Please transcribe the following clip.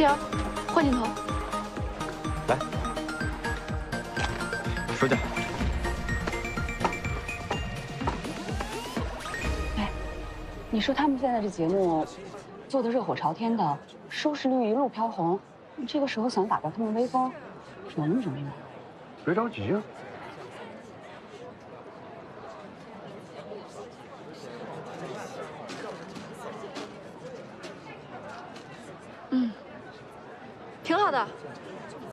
希儿，换镜头。来，说讲。哎，你说他们现在这节目做的热火朝天的，收视率一路飘红，这个时候想打掉他们威风，有那么容易吗？别着急啊。嗯，的。